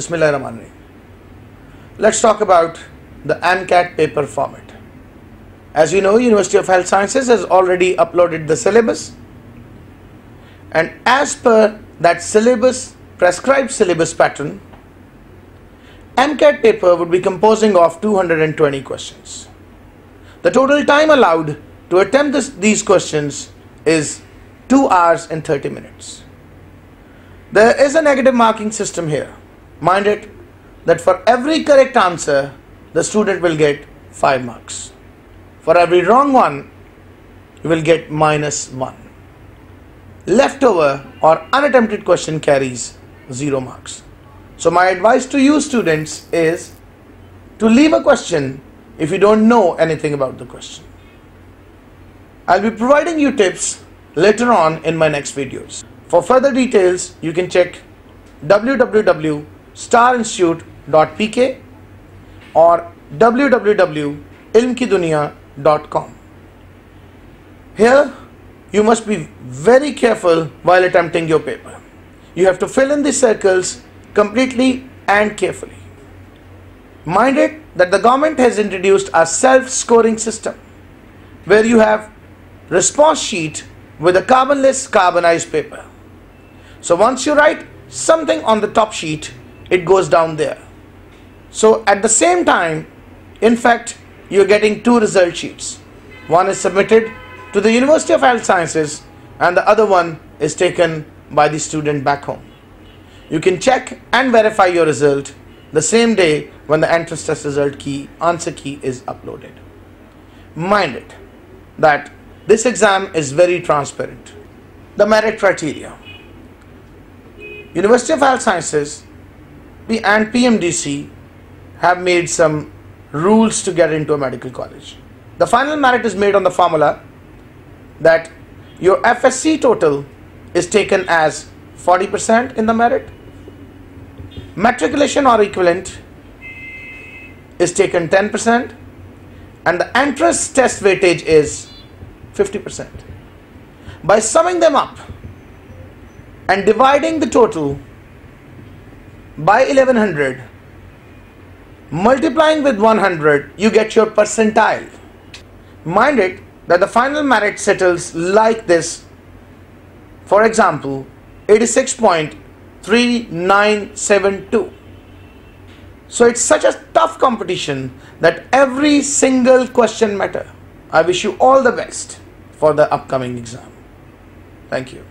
Bismillah Rahman Rahim. Let's talk about the MCAT paper format. As you know, University of Health Sciences has already uploaded the syllabus and as per that syllabus, prescribed syllabus pattern, MCAT paper would be composing of 220 questions. The total time allowed to attempt this, these questions is 2 hours and 30 minutes. There is a negative marking system here. Mind it that for every correct answer, the student will get 5 marks. For every wrong one, you will get minus 1. Leftover or unattempted question carries 0 marks. So my advice to you students is to leave a question if you don't know anything about the question. I'll be providing you tips later on in my next videos. For further details, you can check www.starinstitute.pk or www.ilmkidunya.com. Here, you must be very careful while attempting your paper. You have to fill in the circles completely and carefully. Mind it that the government has introduced a self-scoring system where you have response sheet with a carbonless carbonized paper. So once you write something on the top sheet, it goes down there. So at the same time, in fact, you're getting two result sheets. One is submitted to the University of Health Sciences and the other one is taken by the student back home. You can check and verify your result the same day when the entrance test result key answer key is uploaded. Mind it that this exam is very transparent. The merit criteria. University of Health Sciences and PMDC have made some rules to get into a medical college. The final merit is made on the formula that your FSC total is taken as 40% in the merit, matriculation or equivalent is taken 10%, and the entrance test weightage is 50%. By summing them up and dividing the total by 1100, multiplying with 100, you get your percentile. Mind it that the final merit settles like this. For example, 86.3972. So it's such a tough competition that every single question matter. I wish you all the best for the upcoming exam. Thank you.